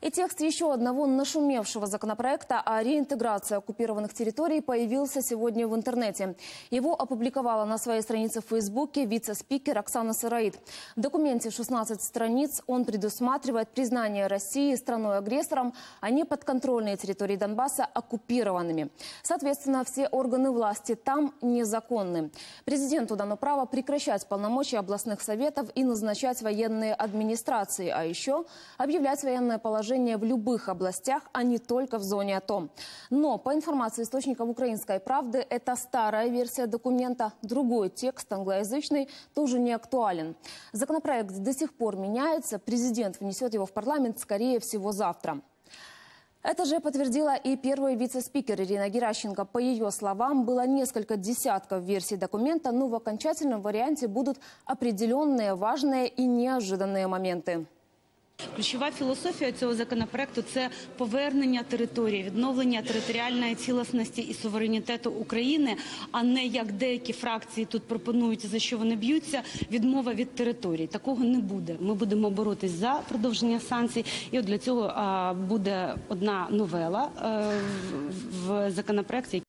И текст еще одного нашумевшего законопроекта о реинтеграции оккупированных территорий появился сегодня в интернете. Его опубликовала на своей странице в Фейсбуке вице-спикер Оксана Сыраид. В документе 16 страниц он предусматривает признание России страной-агрессором, а не подконтрольные территории Донбасса оккупированными. Соответственно, все органы власти там незаконны. Президенту дано право прекращать полномочия областных советов и назначать военные администрации, а еще объявлять военное положение в любых областях, а не только в зоне АТО. Но, по информации источников «Украинской правды», это старая версия документа. Другой текст, англоязычный, тоже не актуален. Законопроект до сих пор меняется. Президент внесет его в парламент, скорее всего, завтра. Это же подтвердила и первый вице-спикер Ирина Геращенко. По ее словам, было несколько десятков версий документа, но в окончательном варианте будут определенные важные и неожиданные моменты. Ключова філософія цього законопроекту це повернення території, відновлення територіальної цілісності і суверенітету України, а не як деякі фракції тут пропонують, за що вони б'ються, відмова від територій. Такого не буде. Ми будемо боротись за продовження санкцій, і от для цього буде одна новела е, в законопроекті.